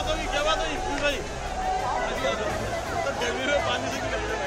बात होगी क्या बात होगी? भाई तो पानी से क्यों